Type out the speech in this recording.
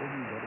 www.global24radio